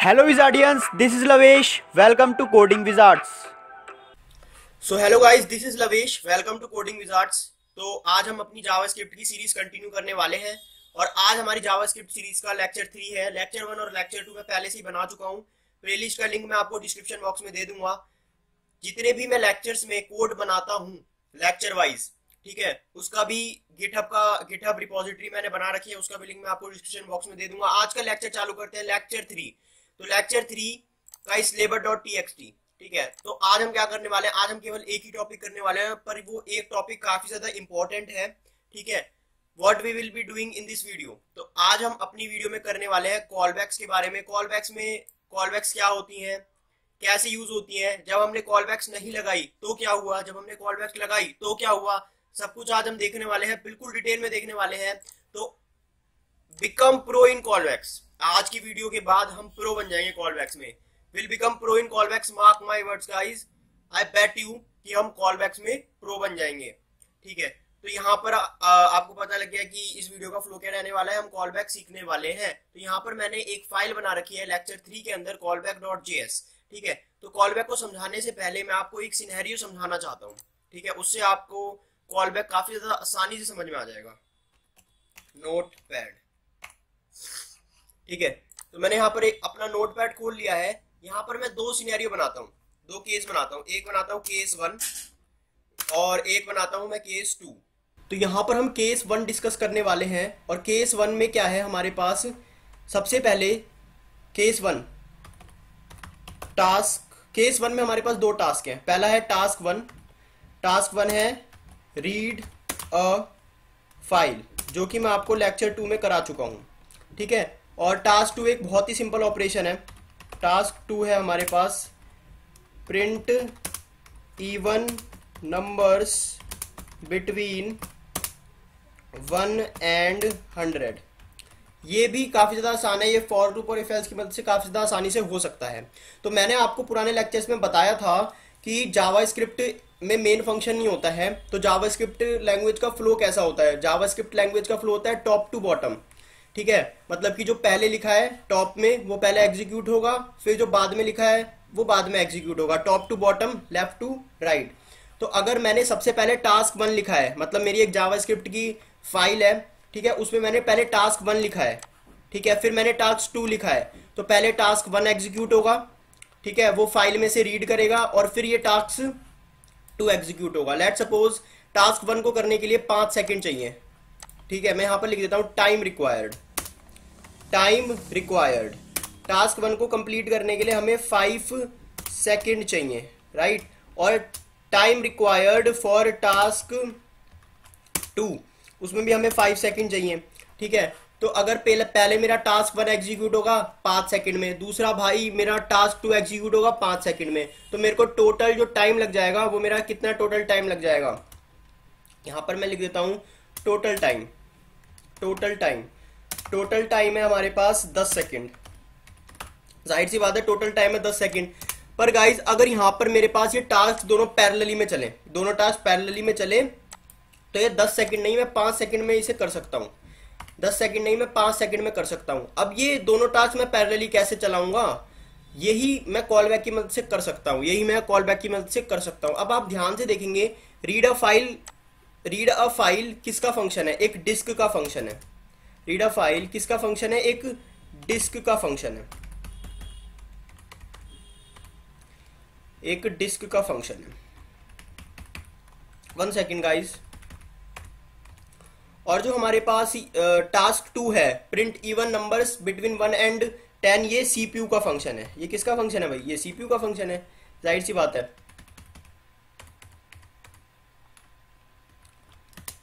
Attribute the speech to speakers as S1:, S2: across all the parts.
S1: Hello Wizardians, this is Lavesh. Welcome to Coding Wizards.
S2: So hello guys this is Lavesh welcome to Coding Wizards तो आज हम अपनी JavaScript की series continue करने वाले हैं और आज हमारी जावास्क्रिप्ट सीरीज़ का लेक्चर थ्री है। लेक्चर वन और लेक्चर टू मैं पहले से ही बना चुका हूँ। प्लेलिस्ट का लिंक मैं आपको डिस्क्रिप्शन बॉक्स में दे दूँगा। जितने भी मैं लेक्चर्स में कोड बनाता हूँ लेक्चर वाइज ठीक है? उसका भी गिटहब का गिटहब रिपोजिटरी मैंने बना रखी है। उसका भी लिंक मैं आपको डिस्क्रिप्शन बॉक्स में दे दूँगा। आज का लेक्चर चालू करते हैं। लेक्चर थ्री तो लेक्चर थ्री का syllabus dot T X T ठीक है? तो आज हम क्या करने वाले हैं? आज हम केवल एक ही टॉपिक करने वाले हैं, पर वो एक टॉपिक काफ़ी ज़्यादा इंपॉर्टेंट है, ठीक है? What we will be doing in this video तो आज हम अपनी वीडियो में करने वाले हैं कॉलबैक्स के बारे में। कॉलबैक्स में कॉलबैक्स क्या होती हैं? कैसे यूज़ होती हैं? जब हमने कॉलबैक्स नहीं लगाई तो क्या हुआ? जब हमने कॉलबैक्स लगाई तो क्या हुआ? सब कुछ आज हम देखने वाले हैं, बिल्कुल डिटेल में देखने वाले हैं। तो बिकम प्रो इन कॉलबैक्स आज की वीडियो के बाद हम प्रो बन जाएँगे कॉलबैक्स में। Will become pro in callbacks mark my words guys I bet you कि हम कॉलबैक्स में प्रो बन जाएँगे। ठीक है? तो यहाँ पर आ, आपको पता लग गया कि इस वीडियो का फ्लो क्या रहने वाला है। हम कॉलबैक सीखने वाले हैं। तो यहाँ पर मैंने एक फ़ाइल बना रखी है लेक्चर थ्री के अंदर कॉलबैक डॉट जे एस ठीक है? तो कॉलबैक को समझाने से पहले मैं आपको एक सिनेरियो समझाना चाहता हूँ। ठीक है? उससे आपको कॉलबैक काफ़ी ज़्यादा आसानी से समझ में आ जाएगा। नोट पैड ठीक है? तो मैंने यहाँ पर एक अपना नोट पैड खोल लिया है। यहाँ पर मैं दो सिनेरियो बनाता हूँ। दो केस बनाता हूँ। एक बनाता हूँ केस वन और एक बनाता हूँ मैं केस टू तो यहाँ पर हम केस वन डिस्कस करने वाले हैं और केस वन में क्या है हमारे पास? सबसे पहले case one task case one में हमारे पास दो टास्क हैं। पहला है टास्क वन टास्क वन है रीड अ फ़ाइल जो कि मैं आपको लेक्चर टू में करा चुका हूँ। ठीक है? और टास्क टू एक बहुत ही सिंपल ऑपरेशन है। टास्क टू है हमारे पास। Print even numbers between one and hundred ये भी काफ़ी ज़्यादा आसान है। ये फॉर लूप और इफेल्स की मदद से काफ़ी ज़्यादा आसानी से हो सकता है। तो मैंने आपको पुराने लेक्चर्स में बताया था कि जावा स्क्रिप्ट में मेन फ़ंक्शन नहीं होता है। तो जावा स्क्रिप्ट लैंग्वेज का फ्लो कैसा होता है? जावा स्क्रिप्ट लैंग्वेज का फ्लो होता है टॉप टू बॉटम ठीक है? मतलब कि जो पहले लिखा है टॉप में, वो पहले एग्जीक्यूट होगा, फिर जो बाद में लिखा है, वो बाद में एग्जीक्यूट होगा। Top to bottom left to right तो अगर मैंने सबसे पहले टास्क वन लिखा है मतलब मेरी एक जावा की फ़ाइल है, ठीक है? उसमें मैंने पहले टास्क वन लिखा है, ठीक है? फिर मैंने टास्क टू लिखा है तो पहले टास्क वन एग्जीक्यूट होगा, ठीक है? वो फ़ाइल में से रीड करेगा और फिर ये टास्क टू एग्जीक्यूट होगा। लेट सपोज़ टास्क वन को करने के लिए पाँच सेकेंड चाहिए। ठीक है, मैं यहाँ पर लिख देता हूँ time required time required task one को कंप्लीट करने के लिए हमें फाइव सेकेंड चाहिए राइट और time required for task two उसमें भी हमें फाइव सेकेंड चाहिए, ठीक है? तो अगर पहले पहले मेरा टास्क वन एग्जीक्यूट होगा पाँच सेकंड में, दूसरा भाई मेरा टास्क टू एग्जीक्यूट होगा पाँच सेकंड में तो मेरे को टोटल जो टाइम लग जाएगा, वो मेरा कितना टोटल टाइम लग जाएगा? यहाँ पर मैं लिख देता हूँ total time total time total time है हमारे पास दस सेकेंड ज़ाहिर सी बात है टोटल टाइम है दस सेकेंड पर गाइज़ अगर यहाँ पर मेरे पास ये टास्क दोनों पैरेलली में चले, दोनों टास्क पैरेलली में चले तो ये दस सेकंड नहीं, मैं पाँच सेकंड में इसे कर सकता हूँ. दस सेकंड नहीं, मैं पाँच सेकंड में कर सकता हूँ. अब ये दोनों टास्क मैं पैरेलली कैसे चलाऊँगा? यही मैं कॉल बैक की मदद से कर सकता हूँ. यही मैं कॉल बैक की मदद से कर सकता हूँ. अब आप ध्यान से देखेंगे read a file read a file किसका फ़ंक्शन है? एक डिस्क का फ़ंक्शन है। रीड अ फ़ाइल किसका फ़ंक्शन है? एक डिस्क का फ़ंक्शन है। एक डिस्क का फ़ंक्शन है। वन सेकेंड गाइज़ और जो हमारे पास टास्क टू है print even numbers between one and ten ये सीपीयू का फ़ंक्शन है। ये किसका फ़ंक्शन है भाई? ये सीपीयू का फ़ंक्शन है। ज़ाहिर सी बात है।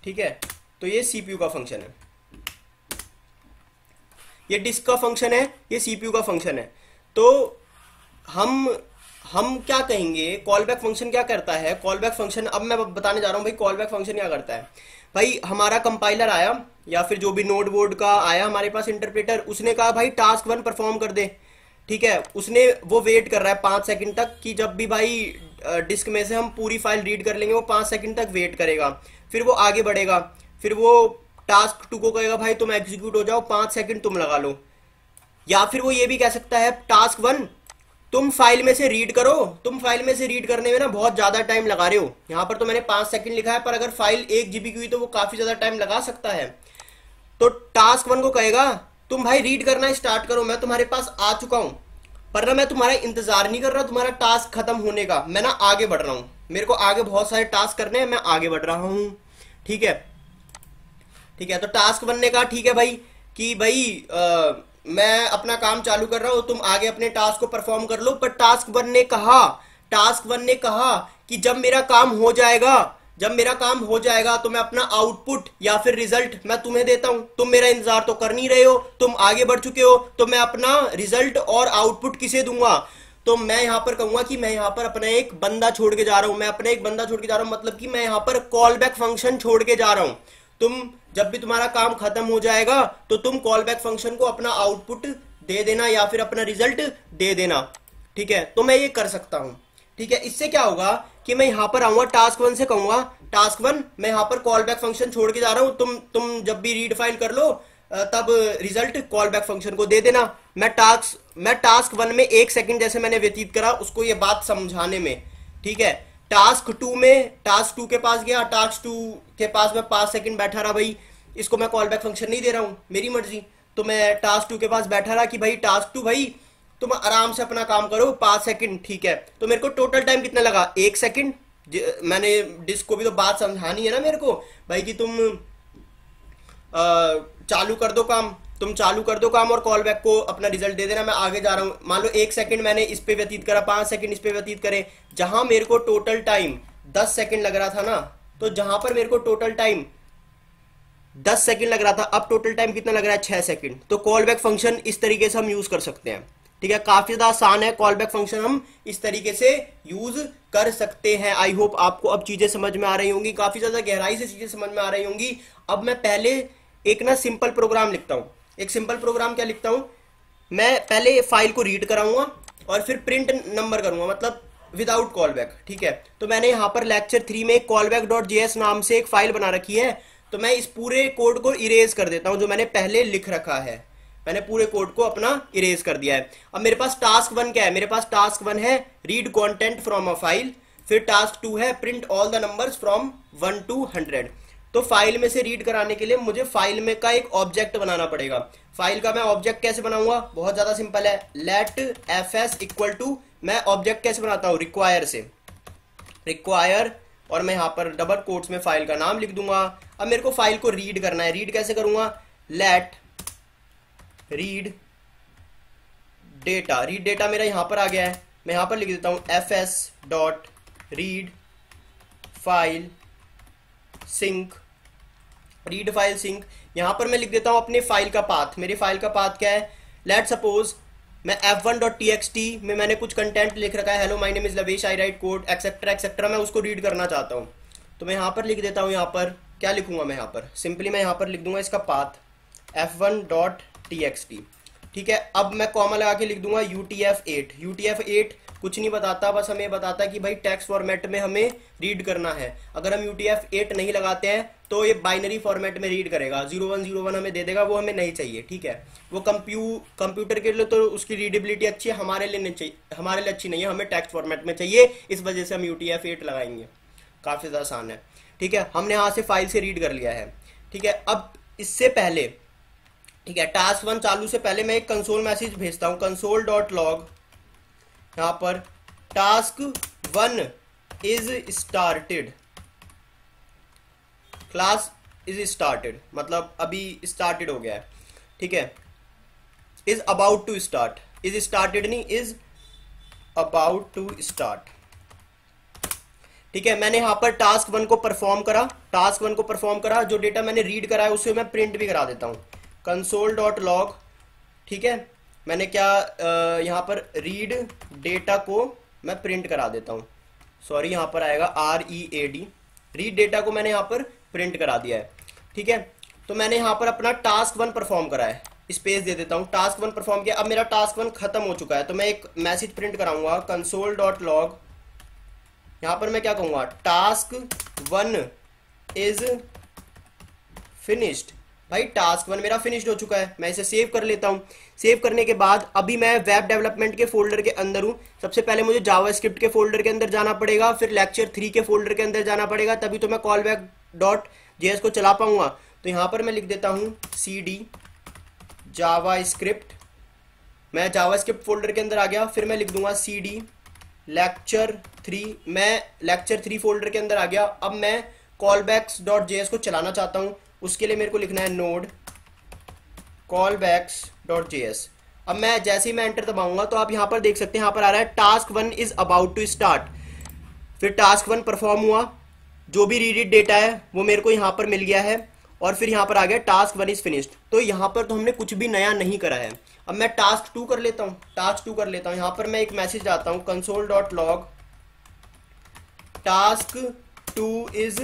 S2: ठीक है? तो ये सीपीयू का फ़ंक्शन है। ये डिस्क का फ़ंक्शन है, ये सीपीयू का फ़ंक्शन है। तो हम हम क्या कहेंगे कॉल बैक फ़ंक्शन क्या करता है? कॉल बैक फ़ंक्शन अब मैं बताने जा रहा हूँ भाई कॉलबैक फ़ंक्शन क्या करता है। भाई, हमारा कंपाइलर आया, या फिर जो भी नोट बोर्ड का आया हमारे पास इंटरप्रेटर उसने कहा, भाई टास्क वन परफॉर्म कर दे। ठीक है? उसने वो वेट कर रहा है पाँच सेकंड तक कि जब भी भाई डिस्क में से हम पूरी फ़ाइल रीड कर लेंगे, वो पाँच सेकंड तक वेट करेगा। फिर वो आगे बढ़ेगा। फिर वो टास्क टू को कहेगा, भाई, तुम एग्जीक्यूट हो जाओ, पाँच सेकंड तुम लगा लो। या फिर वो ये भी कह सकता है टास्क वन तुम फ़ाइल में से रीड करो। तुम फ़ाइल में से रीड करने में ना बहुत ज़्यादा टाइम लगा रहे हो। यहाँ पर तो मैंने पाँच सेकंड लिखा है, पर अगर फ़ाइल एक जीबी की हुई तो वो काफ़ी ज़्यादा टाइम लगा सकता है। तो टास्क वन को कहेगा, तुम भाई रीड करना स्टार्ट करो, मैं तुम्हारे पास आ चुका हूँ, पर ना मैं तुम्हारा इंतज़ार नहीं कर रहा, तुम्हारा टास्क खत्म होने का। मैं ना आगे बढ़ रहा हूँ। मेरे को आगे बहुत सारे टास्क करने हैं, मैं आगे बढ़ रहा हूँ। ठीक है? ठीक है तो टास्क वन ने कहा ठीक है भाई कि भाई आ, मैं अपना काम चालू कर रहा हूँ तुम आगे अपने टास्क को परफॉर्म कर लो पर टास्क वन ने कहा? टास्क वन ने कहा? कि जब मेरा काम हो जाएगा जब मेरा काम हो जाएगा तो मैं अपना आउटपुट या फिर रिज़ल्ट मैं तुम्हें देता हूँ। तुम मेरा इंतज़ार तो कर नहीं रहे हो तुम आगे बढ़ चुके हो तो मैं अपना रिज़ल्ट और आउटपुट किसे दूँगा? तो मैं यहाँ पर कहूँगा कि मैं यहाँ पर अपना एक बंदा छोड़ के जा रहा हूँ। मैं अपना एक बंदा छोड़ के जा रहा हूँ मतलब कि मैं यहाँ पर कॉल बैक फ़ंक्शन छोड़ के जा रहा हूँ। तुम जब भी तुम्हारा काम खत्म हो जाएगा तो तुम कॉल बैक फ़ंक्शन को अपना आउटपुट दे देना या फिर अपना रिज़ल्ट दे देना। ठीक है? तो मैं ये कर सकता हूँ। ठीक है? इससे क्या होगा कि मैं यहाँ पर आऊँगा टास्क वन से कहूँगा टास्क वन मैं यहाँ पर कॉल बैक फ़ंक्शन छोड़ के जा रहा हूँ। तुम तुम जब भी रीड फ़ाइल कर लो तब रिज़ल्ट कॉल बैक फ़ंक्शन को दे देना। मैं टास्क मैं टास्क वन में एक सेकंड जैसे मैंने व्यतीत करा उसको ये बात समझाने में ठीक है? टास्क टू में टास्क टू के पास गया टास्क टू के पास मैं पाँच सेकंड बैठा रहा भाई। इसको मैं कॉल बैक फ़ंक्शन नहीं दे रहा हूँ मेरी मर्ज़ी। तो मैं टास्क टू के पास बैठा रहा कि भाई टास्क टू भाई तुम आराम से अपना काम करो पाँच सेकंड ठीक है? तो मेरे को टोटल टाइम कितना लगा? एक सेकंड मैंने डिस्क को भी तो बात समझानी है ना मेरे को भाई कि तुम आ, चालू कर दो काम। तुम चालू कर दो काम और कॉल बैक को अपना रिज़ल्ट दे देना, मैं आगे जा रहा हूँ। मान लो एक सेकंड मैंने इस पे व्यतीत करा, पाँच सेकंड इस पे व्यतीत करे। जहाँ मेरे को टोटल टाइम दस सेकंड लग रहा था ना तो जहाँ पर मेरे को टोटल टाइम दस सेकंड लग रहा था, अब टोटल टाइम कितना लग रहा है? छह सेकंड तो कॉल बैक फ़ंक्शन इस तरीके से हम यूज़ कर सकते हैं। ठीक है? काफ़ी ज़्यादा आसान है कॉल बैक फ़ंक्शन हम इस तरीके से यूज़ कर सकते हैं। आई होप आपको अब चीज़ें समझ में आ रही होंगी। काफ़ी ज़्यादा गहराई से चीज़ें समझ में आ रही होंगी। अब मैं पहले एक ना सिंपल प्रोग्राम लिखता हूँ। एक सिंपल प्रोग्राम क्या लिखता हूँ? मैं पहले फ़ाइल को रीड कराऊँगा और फिर प्रिंट नंबर करूँगा मतलब विदाउट कॉल बैक ठीक है? तो मैंने यहाँ पर लेक्चर थ्री में कॉल बैक डॉट जेएस नाम से एक फ़ाइल बना रखी है तो मैं इस पूरे कोड को इरेज कर देता हूँ जो मैंने पहले लिख रखा है। मैंने पूरे कोड को अपना इरेज कर दिया है। अब मेरे पास टास्क वन क्या है? मेरे पास टास्क वन है read content from a file फिर टास्क टू है print all the numbers from one to hundred तो फ़ाइल में से रीड कराने के लिए मुझे फ़ाइल में का एक ऑब्जेक्ट बनाना पड़ेगा। फ़ाइल का मैं ऑब्जेक्ट कैसे बनाऊँगा? बहुत ज़्यादा सिंपल है। Let F S equal to मैं ऑब्जेक्ट कैसे बनाता हूँ? रिक्वायर से। रिक्वायर और मैं यहाँ पर डबल कोट्स में फ़ाइल का नाम लिख दूँगा। अब मेरे को फ़ाइल को रीड करना है। रीड कैसे करूँगा? Let read data read data मेरा यहाँ पर आ गया है। मैं यहाँ पर लिख देता हूँ F S dot read file sync read file sync यहाँ पर मैं लिख देता हूँ अपने फ़ाइल का पाथ मेरी फ़ाइल का पाथ क्या है? लेट सपोज़ मैं f1.txt में मैंने कुछ कंटेंट लिख रखा है. Hello my name is Lavesh I write code etcetera etcetera मैं उसको रीड करना चाहता हूँ. तो मैं यहाँ पर लिख देता हूँ यहाँ पर. क्या लिखूँगा मैं यहाँ पर? सिंपली मैं यहाँ पर लिख दूँगा इसका path F one dot T X T ठीक है? अब मैं कॉमा लगा के लिख दूँगा utf8 utf8 कुछ नहीं बताता, बस हमें बताता कि भाई टेक्स्ट फॉर्मेट में हमें रीड करना है। अगर हम यू टी एफ़ एट नहीं लगाते हैं तो ये बाइनरी फॉर्मेट में रीड करेगा। ज़ीरो वन ज़ीरो वन हमें दे देगा, वो हमें नहीं चाहिए, ठीक है? वो कंप्यू कंप्यूटर के लिए तो उसकी रीडेबिलिटी अच्छी है, हमारे लिए नहीं चाहिए, हमारे लिए अच्छी नहीं है, हमें टेक्स्ट फॉर्मेट में चाहिए, इस वजह से हम यू टी एफ़ एट लगाएँगे। काफ़ी ज़्यादा आसान है, ठीक है? हमने यहाँ से फ़ाइल से रीड कर लिया है, ठीक है? अब इससे पहले, ठीक है? टास्क वन चालू से पहले मैं एक कंसोल मैसेज भेजता हूँ कंसोल डॉट लॉग यहाँ पर task one is started. Class is started मतलब अभी स्टार्टेड हो गया है। ठीक है? Is about to start. Is started नहीं, इज़ अबाउट टू स्टार्ट। ठीक है? मैंने यहाँ पर टास्क वन को परफॉर्म करा। टास्क वन को परफॉर्म करा। जो डेटा मैंने रीड करा है, उसे मैं प्रिंट भी करा देता हूँ। कंसोल डॉट लॉग ठीक है? मैंने क्या यहाँ पर रीड डेटा को मैं प्रिंट करा देता हूँ। सॉरी यहाँ पर आएगा R E A D read data को मैंने यहाँ पर प्रिंट करा दिया है। ठीक है? तो मैंने यहाँ पर अपना टास्क वन परफॉर्म करा है। स्पेस दे देता हूँ। टास्क वन परफॉर्म किया। अब मेरा टास्क वन खत्म हो चुका है तो मैं एक मैसेज प्रिंट कराऊँगा। कंसोल डॉट लॉग यहाँ पर मैं क्या कहूँगा? टास्क वन इज़ फिनिश्ड भाई टास्क वन मेरा फिनिश्ड हो चुका है। मैं इसे सेव कर लेता हूँ। सेव करने के बाद अभी मैं वेब डेवलपमेंट के फोल्डर के अंदर हूँ। सबसे पहले मुझे जावा स्क्रिप्ट के फोल्डर के अंदर जाना पड़ेगा, फिर लेक्चर थ्री के फोल्डर के अंदर जाना पड़ेगा, तभी तो मैं कॉल बैक डॉट जे को चला पाऊँगा। तो यहाँ पर मैं लिख देता हूँ सी डी जावा स्क्रिप्ट मैं जावा स्क्रिप्ट फोल्डर के अंदर आ गया, फिर मैं लिख दूँगा सी डी लेक्चर थ्री मैं लेक्चर थ्री फोल्डर के अंदर आ गया। अब मैं कॉल बैक्स डॉट जे को चलाना चाहता हूँ। उसके लिए मेरे को लिखना है node callbacks dot J S अब मैं जैसे ही मैं एंटर दबाऊँगा तो आप यहाँ पर देख सकते हैं, यहाँ पर आ रहा है task one is about to start फिर टास्क वन परफॉर्म हुआ। जो भी रीडिड डेटा है, वो मेरे को यहाँ पर मिल गया है। और फिर यहाँ पर आ गया टास्क वन इज़ फिनिश्ड तो यहाँ पर तो हमने कुछ भी नया नहीं करा है। अब मैं टास्क टू कर लेता हूँ टास्क टू कर लेता हूँ। यहाँ पर मैं एक मैसेज डालता हूँ console dot log task two is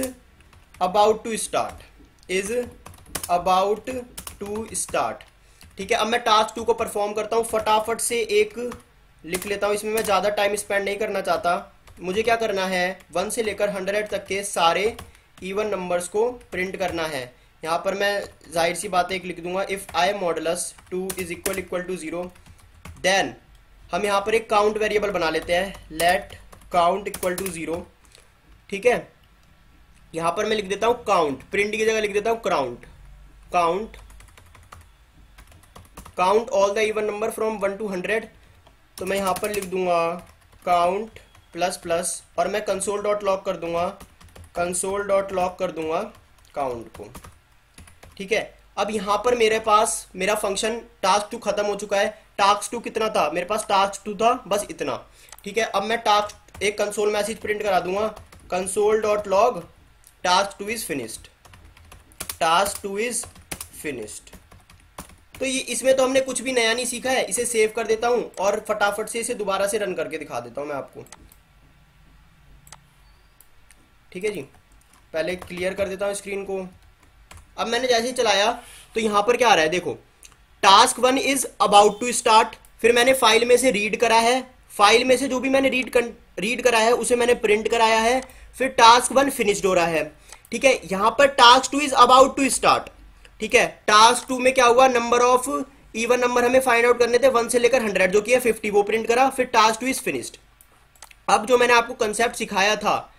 S2: about to start is about to start ठीक है, अब मैं टास्क टू को परफॉर्म करता हूँ। फटाफट से एक लिख लेता हूँ। इसमें मैं ज़्यादा टाइम स्पेंड नहीं करना चाहता। मुझे क्या करना है? वन से लेकर हंड्रेड तक के सारे इवन नंबर्स को प्रिंट करना है। यहाँ पर मैं ज़ाहिर सी बात एक लिख दूँगा। If I modulus two is equal equal to zero then हम यहाँ पर एक काउंट वेरिएबल बना लेते हैं। Let count equal to zero ठीक है? यहाँ पर मैं लिख देता हूँ काउंट प्रिंट की जगह लिख देता हूँ क्राउंट count count all the even number from one to hundred तो मैं यहाँ पर लिख दूँगा काउंट प्लस प्लस और मैं कंसोल डॉट लॉक कर दूँगा. कंसोल डॉट लॉक कर दूँगा काउंट को. ठीक है? अब यहाँ पर मेरे पास मेरा फ़ंक्शन टास्क टू खत्म हो चुका है. टास्क टू कितना था? मेरे पास टास्क टू था, बस इतना. ठीक है? अब मैं टास्क एक कंसोल मैसेज प्रिंट करा दूँगा. Console dot log task two is finished. Task two is finished. तो ये इसमें तो हमने कुछ भी नया नहीं सीखा है, इसे सेव कर देता हूँ और फटाफट से इसे दोबारा से रन करके दिखा देता हूँ मैं आपको। ठीक है जी? पहले क्लियर कर देता हूँ स्क्रीन को। अब मैंने जैसे ही चलाया तो यहाँ पर क्या आ रहा है? देखो task one is about to start फिर मैंने फ़ाइल में से रीड करा है। फ़ाइल में से जो भी मैंने रीड रीड कराया है, उसे मैंने प्रिंट कराया है, फिर टास्क वन फिनिश्ड हो रहा है। ठीक है, यहाँ पर task two is about to start ठीक है टास्क टू में क्या हुआ? नंबर ऑफ़ इवन नंबर हमें फाइंड आउट करने थे वन से लेकर हंड्रेड जो कि है फिफ्टी वो प्रिंट करा, फिर टास्क टू इज़ फिनिश्ड अब जो मैंने आपको कंसेप्ट सिखाया था,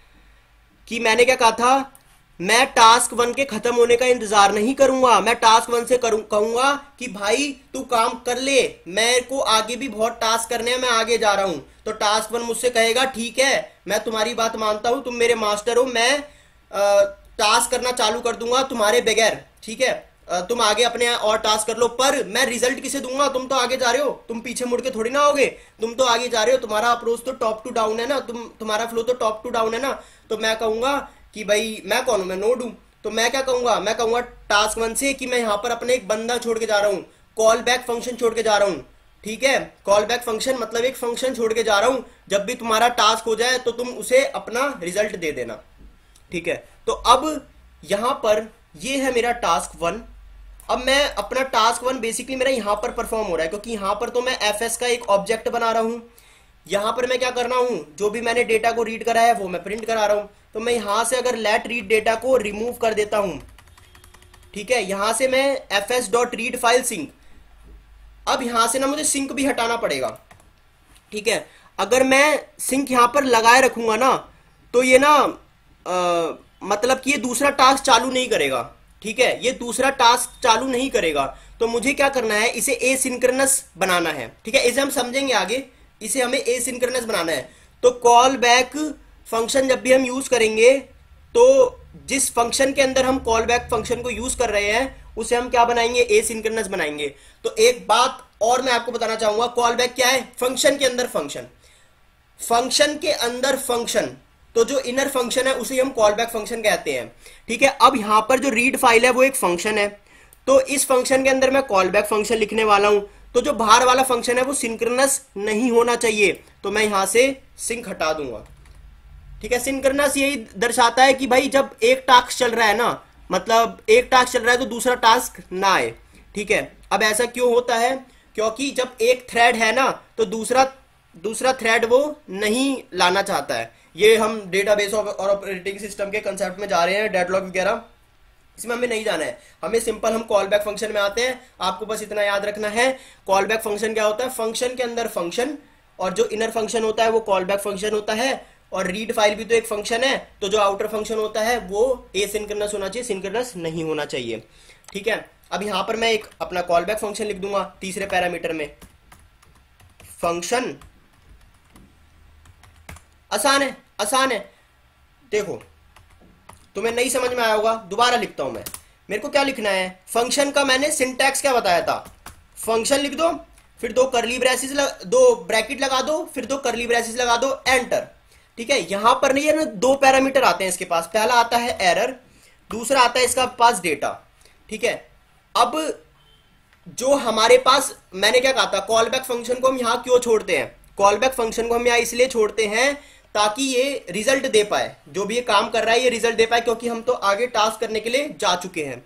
S2: कि मैंने क्या कहा था? मैं टास्क वन के खत्म होने का इंतज़ार नहीं करूँगा। मैं टास्क वन से कहूँगा कि भाई, तू काम कर ले। मेरे को आगे भी बहुत टास्क करने हैं, मैं आगे जा रहा हूँ। तो टास्क वन मुझसे कहेगा, ठीक है, मैं तुम्हारी बात मानता हूँ, तुम मेरे मास्टर हो, मैं टास्क करना चालू कर दूँगा तुम्हारे बगैर, ठीक है? तुम आगे अपने और टास्क कर लो, पर मैं रिज़ल्ट किसे दूँगा? तुम तो आगे जा रहे हो। तुम पीछे मुड़ के थोड़ी ना होगे तुम तो आगे जा रहे हो। तुम्हारा अप्रोच तो टॉप टू डाउन है ना। तुम, तुम्हारा फ्लो तो टॉप टू डाउन है ना। तो मैं कहूँगा कि भाई मैं कौन हूँ? मैं नोड हूँ। तो मैं क्या कहूँगा? मैं कहूँगा टास्क वन से कि मैं यहाँ पर अपने एक बंदा छोड़ के जा रहा हूँ। कॉल बैक फ़ंक्शन छोड़ के जा रहा हूँ। ठीक है? कॉल बैक फ़ंक्शन मतलब एक फ़ंक्शन छोड़ के जा रहा हूँ। जब भी तुम्हारा टास्क हो जाए तो तुम उसे अपना रिज़ल्ट दे देना। ठीक है? तो अब यहाँ पर ये है मेरा टास्क वन अब मैं अपना टास्क वन बेसिकली मेरा यहाँ पर परफॉर्म हो रहा है, क्योंकि यहाँ पर तो मैं एफएस का एक ऑब्जेक्ट बना रहा हूँ। यहाँ पर मैं क्या करना हूँ? जो भी मैंने डेटा को रीड करा है वो मैं प्रिंट करा रहा हूँ। तो मैं यहाँ से अगर लेट रीड डेटा को रिमूव कर देता हूँ ठीक है? यहाँ से मैं F S dot read file sync अब यहाँ से ना मुझे सिंक भी हटाना पड़ेगा ठीक है? अगर मैं सिंक यहाँ पर लगाए रखूँगा ना तो ये ना आ, मतलब कि ये दूसरा टास्क चालू नहीं करेगा ठीक है? ये दूसरा टास्क चालू नहीं करेगा तो मुझे क्या करना है? इसे ए बनाना है ठीक है? इसे हम समझेंगे आगे। इसे हमें ए सिंक्रनस बनाना है। तो कॉल बैक फ़ंक्शन जब भी हम यूज़ करेंगे तो जिस फ़ंक्शन के अंदर हम कॉल बैक फ़ंक्शन को यूज़ कर रहे हैं, उसे हम क्या बनाएँगे? ए सिंक्रनस बनाएँगे। तो एक बात और मैं आपको बताना चाहूँगा कॉल बैक क्या है? फ़ंक्शन के अंदर फ़ंक्शन फ़ंक्शन के अंदर फ़ंक्शन तो जो इनर फ़ंक्शन है, उसे हम कॉल बैक फ़ंक्शन कहते हैं। ठीक है? अब यहाँ पर जो रीड फ़ाइल है, वो एक फ़ंक्शन है। तो इस फ़ंक्शन के अंदर मैं कॉल बैक फ़ंक्शन लिखने वाला हूँ। तो जो बाहर वाला फ़ंक्शन है वो सिंक्रनस नहीं होना चाहिए। तो मैं यहाँ से सिंक हटा दूँगा। ठीक है सिंक्रनस यही दर्शाता है कि भाई जब एक टास्क चल रहा है ना मतलब एक टास्क चल रहा है तो दूसरा टास्क ना आए। ठीक है, अब ऐसा क्यों होता है? क्योंकि जब एक थ्रेड है ना तो दूसरा दूसरा थ्रेड वो नहीं लाना चाहता है। ये हम डेटाबेस और ऑपरेटिंग सिस्टम के कंसेप्ट में जा रहे हैं डेडलॉक वगैरह। इसमें हमें नहीं जाना है। हमें सिंपल हम कॉल बैक फ़ंक्शन में आते हैं। आपको बस इतना याद रखना है। कॉल बैक फ़ंक्शन क्या होता है? फ़ंक्शन के अंदर फ़ंक्शन और जो इनर फ़ंक्शन होता है, वो कॉल बैक फ़ंक्शन होता है। और रीड फ़ाइल भी तो एक फ़ंक्शन है। तो जो आउटर फ़ंक्शन होता है, वो ए सिंक्रोनस होना चाहिए सिंक्रोनस नहीं होना चाहिए। ठीक है? अब यहाँ पर मैं एक अपना कॉल बैक फ़ंक्शन लिख दूँगा तीसरे पैरामीटर में। फ़ंक्शन आसान है आसान है। देखो तुम्हें नहीं समझ में आया होगा, दोबारा लिखता हूँ मैं। मेरे को क्या लिखना है? फ़ंक्शन का मैंने सिंटैक्स क्या बताया था? फ़ंक्शन लिख दो, फिर दो करली ब्रेसिस दो ब्रैकेट लगा दो, फिर दो करली ब्रेसिस लगा दो एंटर ठीक है? यहाँ पर नहीं है ना दो पैरामीटर आते हैं इसके पास। पहला आता है एरर दूसरा आता है इसका पास डेटा ठीक है? अब जो हमारे पास, मैंने क्या कहा था? कॉल बैक फ़ंक्शन को हम यहाँ क्यों छोड़ते हैं? कॉल बैक फ़ंक्शन को हम यहाँ इसलिए छोड़ते हैं ताकि ये रिज़ल्ट दे पाए। जो भी ये काम कर रहा है, ये रिज़ल्ट दे पाए, क्योंकि हम तो आगे टास्क करने के लिए जा चुके हैं।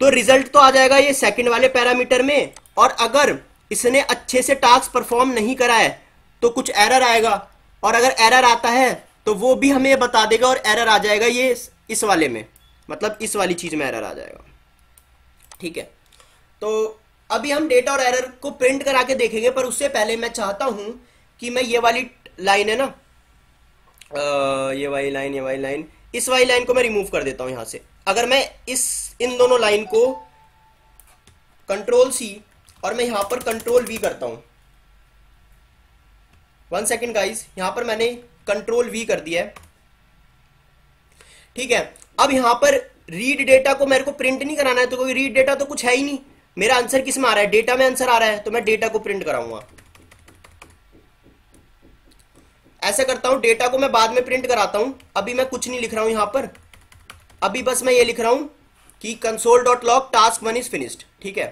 S2: तो रिज़ल्ट तो आ जाएगा ये सेकंड वाले पैरामीटर में, और अगर इसने अच्छे से टास्क परफॉर्म नहीं करा है तो कुछ एरर आएगा। और अगर एरर आता है तो वो भी हमें बता देगा और एरर आ जाएगा ये इस वाले में। मतलब इस वाली चीज़ में एरर आ जाएगा। ठीक है? तो अभी हम डेटा और एरर को प्रिंट करा के देखेंगे, पर उससे पहले मैं चाहता हूँ कि मैं ये वाली लाइन है ना ये वाली लाइन ये वाली लाइन इस वाली लाइन को मैं रिमूव कर देता हूँ यहाँ से। अगर मैं इस, इन दोनों लाइन को कंट्रोल सी और मैं यहाँ पर कंट्रोल वी करता हूँ। वन सेकेंड गाइस यहाँ पर मैंने कंट्रोल वी कर दिया है। ठीक है? अब यहाँ पर रीड डेटा को मेरे को प्रिंट नहीं कराना है तो कोई रीड डेटा तो कुछ है ही नहीं। मेरा आंसर किसमें आ रहा है? डेटा में आंसर आ रहा है तो मैं डेटा को प्रिंट कराऊँगा। ऐसा करता हूँ डेटा को मैं बाद में प्रिंट कराता हूँ। अभी मैं कुछ नहीं लिख रहा हूँ यहाँ पर। अभी बस मैं ये लिख रहा हूँ कि console dot log task one is finished ठीक है?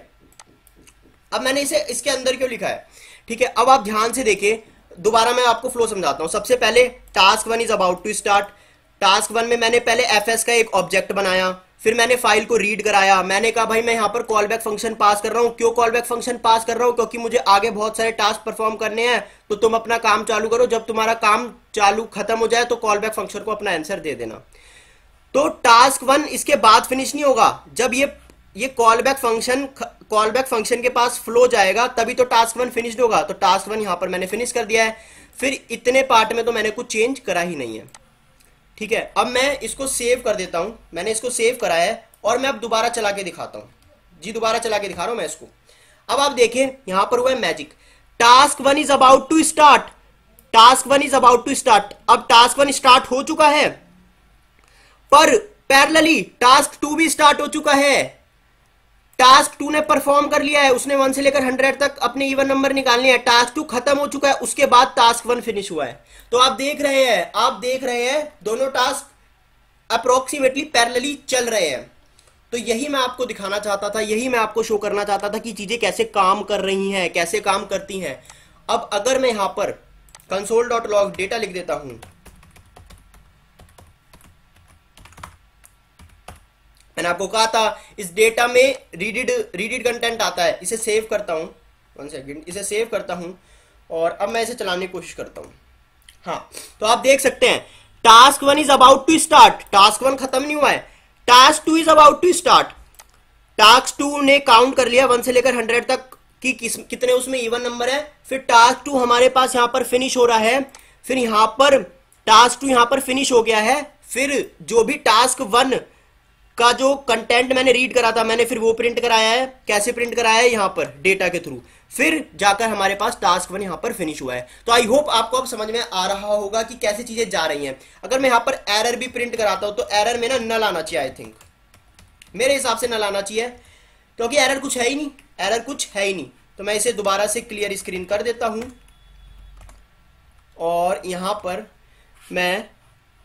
S2: अब मैंने इसे, इसके अंदर क्यों लिखा है? ठीक है, अब आप ध्यान से देखिए दोबारा मैं आपको फ्लो समझाता हूँ। सबसे पहले task one is about to start task one में मैंने पहले एफ़ का एक ऑब्जेक्ट बनाया। फिर मैंने फ़ाइल को रीड कराया। मैंने कहा, भाई, मैं यहाँ पर कॉल बैक फ़ंक्शन पास कर रहा हूँ। क्यों कॉल बैक फ़ंक्शन पास कर रहा हूँ? क्योंकि मुझे आगे बहुत सारे टास्क परफॉर्म करने हैं तो तुम अपना काम चालू करो। जब तुम्हारा काम चालू खत्म हो जाए तो कॉल बैक फ़ंक्शन को अपना आंसर दे देना। तो टास्क वन इसके बाद फिनिश नहीं होगा। जब ये ये call back function callback function के पास फ्लो जाएगा, तभी तो टास्क वन फिनिश्ड होगा। तो टास्क वन यहाँ पर मैंने फिनिश कर दिया है। फिर इतने पार्ट में तो मैंने कुछ चेंज करा ही नहीं है। ठीक है? अब मैं इसको सेव कर देता हूँ। मैंने इसको सेव कराया है और मैं अब दोबारा चला के दिखाता हूँ। जी, दोबारा चला के दिखा रहा हूँ मैं इसको। अब आप देखें, यहाँ पर हुआ है magic task one is about to start task one is about to start अब टास्क वन स्टार्ट हो चुका है। पर पैरेलली टास्क टू भी स्टार्ट हो चुका है। टास्क टू ने परफॉर्म कर लिया है, उसने वन से लेकर हंड्रेड तक अपने इवन नंबर निकाल लिया है। टास्क टू खत्म हो चुका है, उसके बाद टास्क वन फिनिश हुआ है। तो आप देख रहे हैं, आप देख रहे हैं, दोनों टास्क अप्रोक्सीमेटली पैरेलली चल रहे हैं। तो यही मैं आपको दिखाना चाहता था, यही मैं आपको शो करना चाहता था कि चीज़ें कैसे काम कर रही हैं, कैसे काम करती हैं। अब अगर मैं यहाँ पर कंसोल डॉट लॉग डेटा लिख देता हूँ मैंने आपको कहा था, इस डेटा में रीडिड रीडिड कंटेंट आता है। इसे सेव करता हूँ। वन सेकेंड इसे सेव करता हूँ। और अब मैं इसे चलाने की कोशिश करता हूँ। हाँ तो आप देख सकते हैं task one is about to start task one खत्म नहीं हुआ है। Task two is about to start task two ने काउंट कर लिया वन से लेकर हंड्रेड तक, कि किस, कितने उसमें इवन नंबर है। फिर टास्क टू हमारे पास यहाँ पर फिनिश हो रहा है। फिर यहाँ पर टास्क टू यहाँ पर फिनिश हो गया है। फिर जो भी टास्क वन का जो कंटेंट मैंने रीड करा था, मैंने फिर वो प्रिंट कराया है। कैसे प्रिंट कराया है? यहाँ पर डेटा के थ्रू फिर जाकर हमारे पास टास्क वन यहाँ पर फिनिश हुआ है। तो आई होप आपको अब समझ में आ रहा होगा कि कैसे चीज़ें जा रही हैं। अगर मैं यहाँ पर एरर भी प्रिंट कराता हूँ तो एरर में ना न लाना चाहिए आई थिंक मेरे हिसाब से न लाना चाहिए, क्योंकि एरर कुछ है ही नहीं। एरर कुछ है ही नहीं। तो मैं इसे दोबारा से क्लियर स्क्रीन कर देता हूँ। और यहाँ पर मैं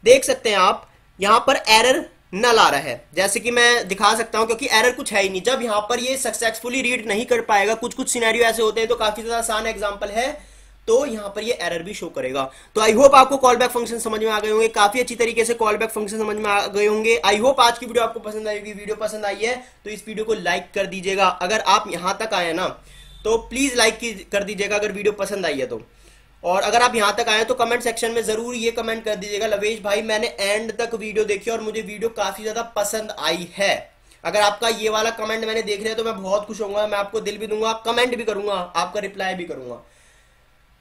S2: देख सकते हैं आप, यहाँ पर एरर नल आ रहा है। जैसे कि मैं दिखा सकता हूँ, क्योंकि एरर कुछ है ही नहीं। जब यहाँ पर ये सक्सेसफुली रीड नहीं कर पाएगा कुछ कुछ सिनेरियो ऐसे होते हैं तो काफ़ी ज़्यादा आसान एग्जांपल है तो यहाँ पर ये एरर भी शो करेगा। तो आई होप आपको कॉल बैक फ़ंक्शन समझ में आ गए होंगे। काफ़ी अच्छी तरीके से कॉल बैक फ़ंक्शन समझ में आ गए होंगे। आई होप आज की वीडियो आपको पसंद आएगी वीडियो पसंद आई है तो इस वीडियो को लाइक कर दीजिएगा। अगर आप यहाँ तक आए ना तो प्लीज़ लाइक कर दीजिएगा अगर वीडियो पसंद आई है तो। और अगर आप यहाँ तक आए तो कमेंट सेक्शन में ज़रूर ये कमेंट कर दीजिएगा, लवेश भाई, मैंने एंड तक वीडियो देखी और मुझे वीडियो काफ़ी ज़्यादा पसंद आई है। अगर आपका ये वाला कमेंट मैंने देख लिया तो मैं बहुत खुश होऊँगा, मैं आपको दिल भी दूँगा कमेंट भी करूँगा, आपका रिप्लाई भी करूँगा।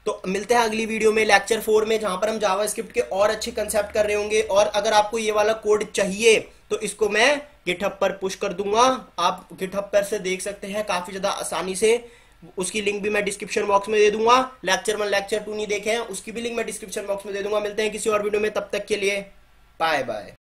S2: तो मिलते हैं अगली वीडियो में लेक्चर फोर में, जहाँ पर हम जावा स्क्रिप्ट के और अच्छे कंसेप्ट कर रहे होंगे। और अगर आपको ये वाला कोड चाहिए तो इसको मैं गिटहब पर पुश कर दूँगा। आप गिटहब पर से देख सकते हैं काफ़ी ज़्यादा आसानी से। उसकी लिंक भी मैं डिस्क्रिप्शन बॉक्स में दे दूँगा। लेक्चर वन लेक्चर टू नहीं देखे हैं, उसकी भी लिंक मैं डिस्क्रिप्शन बॉक्स में दे दूँगा। मिलते हैं किसी और वीडियो में, तब तक के लिए बाय बाय